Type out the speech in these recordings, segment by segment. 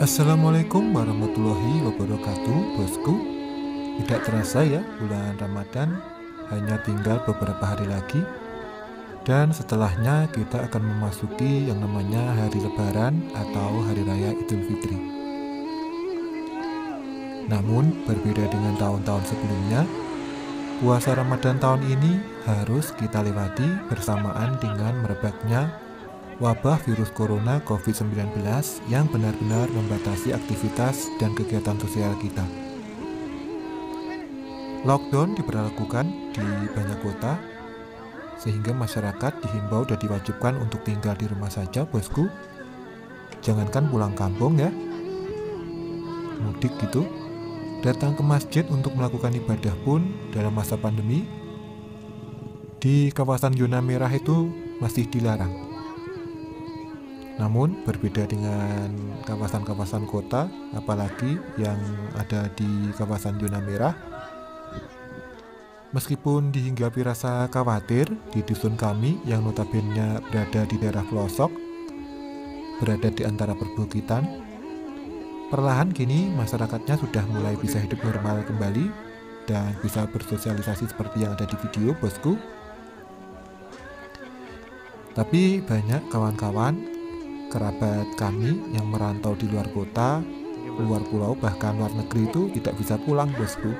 Assalamualaikum warahmatullahi wabarakatuh Bosku. Tidak terasa ya bulan Ramadan Hanya tinggal beberapa hari lagi. Dan setelahnya kita akan memasuki yang namanya hari lebaran Atau hari raya idul fitri. Namun berbeda dengan tahun-tahun sebelumnya Puasa Ramadan tahun ini harus kita lewati bersamaan dengan merebaknya wabah virus corona COVID-19 yang benar-benar membatasi aktivitas dan kegiatan sosial kita. Lockdown diberlakukan di banyak kota, sehingga masyarakat dihimbau dan diwajibkan untuk tinggal di rumah saja, bosku. Jangankan pulang kampung ya, mudik gitu. Datang ke masjid untuk melakukan ibadah pun dalam masa pandemi di kawasan zona merah itu masih dilarang. Namun berbeda dengan kawasan-kawasan kota, apalagi yang ada di kawasan zona merah, Meskipun dihinggapi rasa khawatir di dusun kami yang notabene berada di daerah pelosok, berada di antara perbukitan, perlahan kini masyarakatnya sudah mulai bisa hidup normal kembali dan bisa bersosialisasi seperti yang ada di video bosku. Tapi banyak kawan-kawan kerabat kami yang merantau di luar kota, luar pulau, bahkan luar negeri itu tidak bisa pulang, bosku.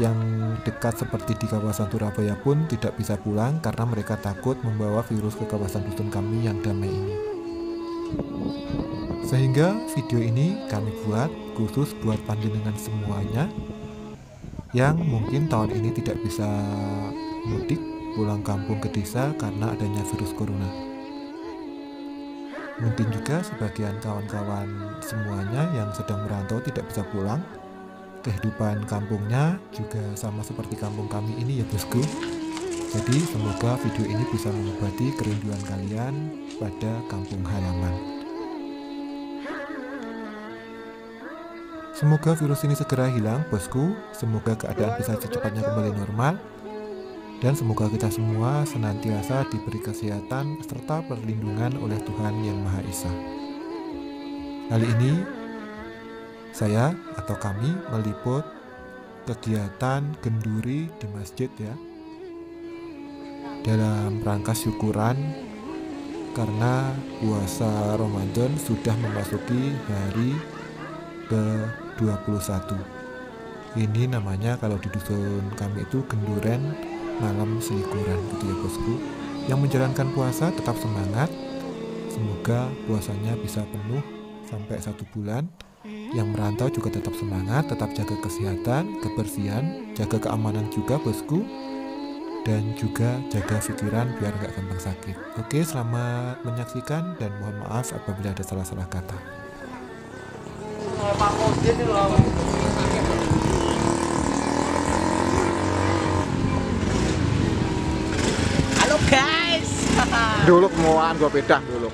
Yang dekat seperti di kawasan Surabaya pun tidak bisa pulang karena mereka takut membawa virus ke kawasan dusun kami yang damai ini. Sehingga video ini kami buat khusus buat panjenengan semuanya yang mungkin tahun ini tidak bisa mudik pulang kampung ke desa karena adanya virus corona. Mungkin juga sebagian kawan-kawan semuanya yang sedang merantau tidak bisa pulang. Kehidupan kampungnya juga sama seperti kampung kami ini ya bosku. Jadi semoga video ini bisa mengobati kerinduan kalian pada kampung halaman. Semoga virus ini segera hilang, bosku. Semoga keadaan bisa secepatnya kembali normal dan semoga kita semua senantiasa diberi kesehatan serta perlindungan oleh Tuhan Yang Maha Esa. Kali ini saya atau kami meliput kegiatan genduri di masjid ya. Dalam rangka syukuran karena puasa Ramadan sudah memasuki hari ke-21. Ini namanya kalau di dusun kami itu genduren malam selikuran gitu ya bosku yang menjalankan puasa tetap semangat. Semoga puasanya bisa penuh sampai satu bulan. Yang merantau juga tetap semangat tetap jaga kesehatan kebersihan jaga keamanan juga bosku. Dan juga jaga pikiran biar nggak gampang sakit. Oke selamat menyaksikan dan mohon maaf apabila ada salah-salah kata gua beda dulu.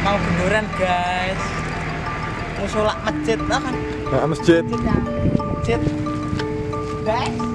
Mau genduran guys. Mau sholat masjid lah kan? Ya, masjid. Masjid guys Guys,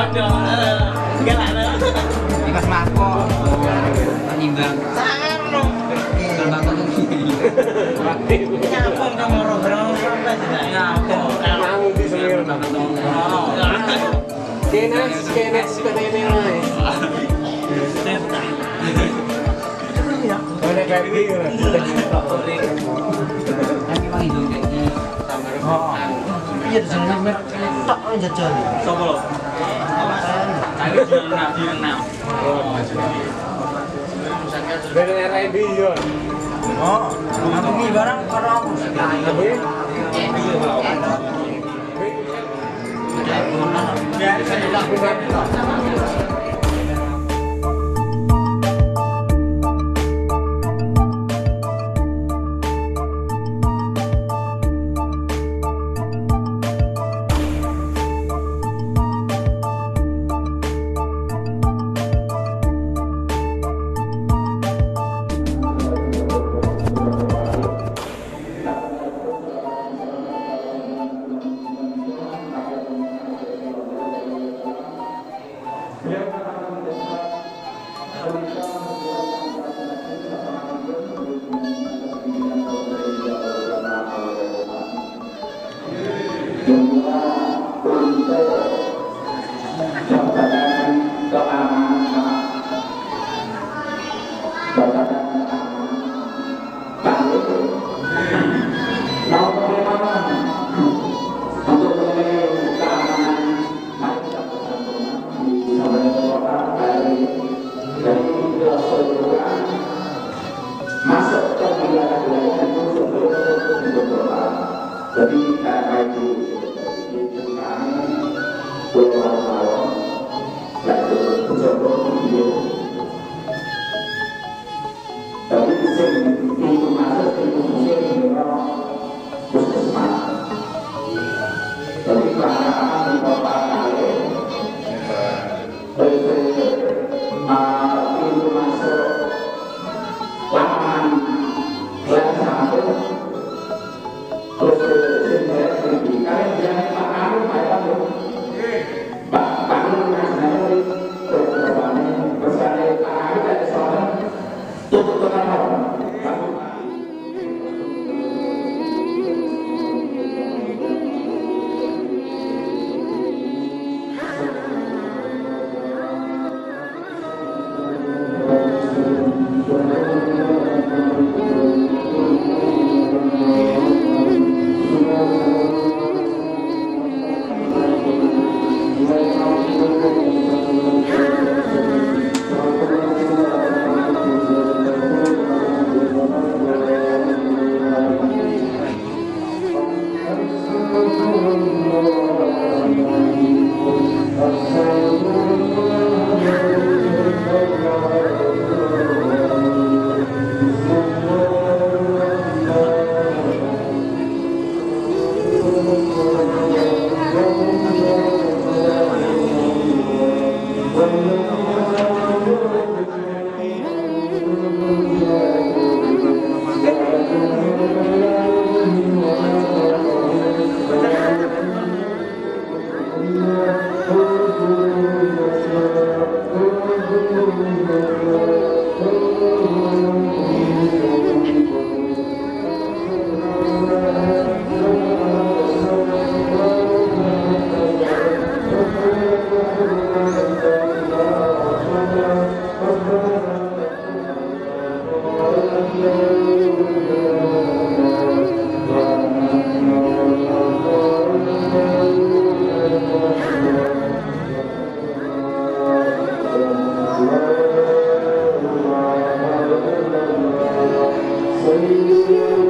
Bodoh. Enggak lah. Ikas mako. Nimbang. Sarno. Terbang tuh gini. Nyapong dong sampai sudah. Nyapong. Nanggung di sini. Kenes, kenes, kenene wae. Ada kayak gini. Tapi emang hidung kayak gini. Iya di sini mer tok jajal. Sopo tapi cuma enam di enam. Oh, aku barang orang. Senhor.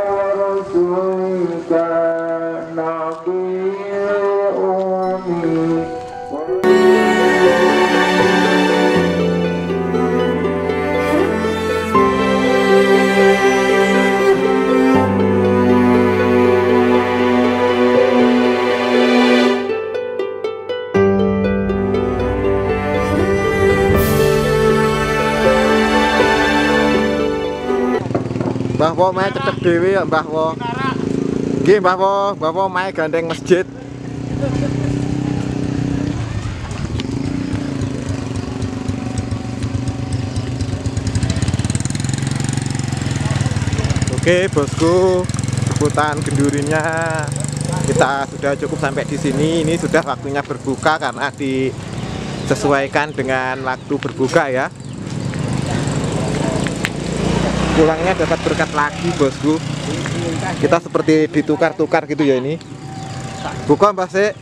Wo mae dhewe ya Mbah Wo. Nggih Mbah Wo, Mbah Wo mae gandeng masjid. Oke bosku, sebutan gendurinya kita sudah cukup sampai di sini. Ini sudah waktunya berbuka karena disesuaikan dengan waktu berbuka ya pulangnya dapat berkat lagi bosku. Kita seperti ditukar-tukar gitu ya ini. Buka mbak sik